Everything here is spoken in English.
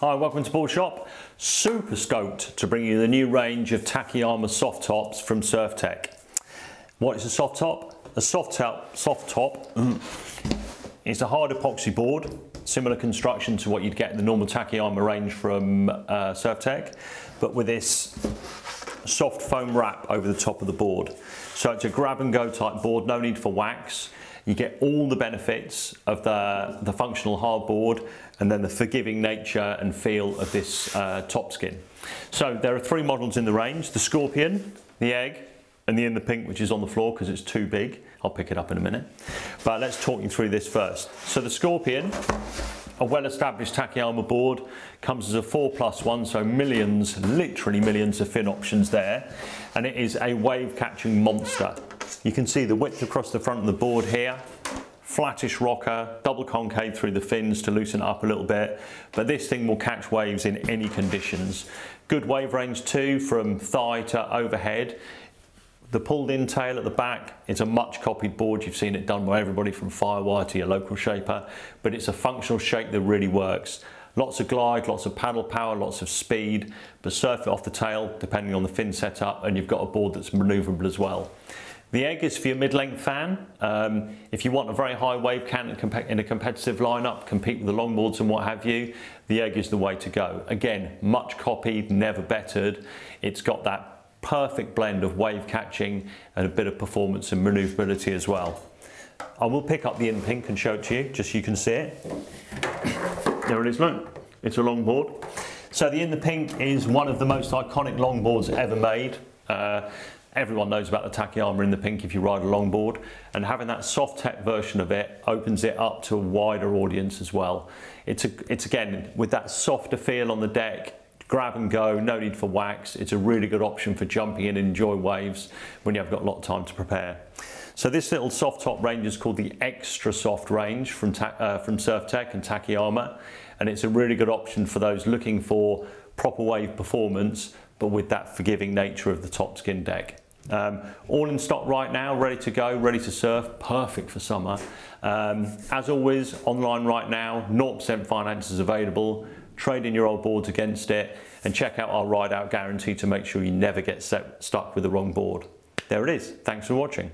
Hi, welcome to Boardshop. Super scoped to bring you the new range of Takayama soft tops from Surftech. What is a soft top? A soft top, soft top mm, is a hard epoxy board, similar construction to what you'd get in the normal Takayama range from uh, Surftech, but with this soft foam wrap over the top of the board. So it's a grab and go type board, no need for wax. You get all the benefits of the, the functional hardboard and then the forgiving nature and feel of this uh, top skin. So there are three models in the range, the Scorpion, the Egg, and the In the Pink, which is on the floor because it's too big. I'll pick it up in a minute. But let's talk you through this first. So the Scorpion, a well-established Takayama board, comes as a 4 plus 1, so millions, literally millions of fin options there. And it is a wave-catching monster. You can see the width across the front of the board here, flattish rocker, double concave through the fins to loosen up a little bit, but this thing will catch waves in any conditions. Good wave range too, from thigh to overhead. The pulled in tail at the back, it's a much copied board. You've seen it done by everybody from Firewire to your local shaper, but it's a functional shape that really works. Lots of glide, lots of paddle power, lots of speed, but surf it off the tail depending on the fin setup and you've got a board that's manoeuvrable as well. The egg is for your mid-length fan. Um, if you want a very high wave count in a competitive lineup, compete with the longboards and what have you, the egg is the way to go. Again, much copied, never bettered. It's got that perfect blend of wave catching and a bit of performance and maneuverability as well. I will pick up the in pink and show it to you, just so you can see it. There it is, look. It's a longboard. So the In the Pink is one of the most iconic longboards ever made. Uh, Everyone knows about the Takayama in the pink if you ride a longboard, and having that soft tech version of it opens it up to a wider audience as well. It's, a, it's again, with that softer feel on the deck, grab and go, no need for wax. It's a really good option for jumping in and enjoy waves when you have got a lot of time to prepare. So this little soft top range is called the Xtrasoft range from, uh, from Surftech and Takayama, and it's a really good option for those looking for proper wave performance but with that forgiving nature of the top skin deck. Um, all in stock right now, ready to go, ready to surf, perfect for summer. Um, as always, online right now, 0% finance is available. Trade in your old boards against it and check out our ride out guarantee to make sure you never get set, stuck with the wrong board. There it is. Thanks for watching.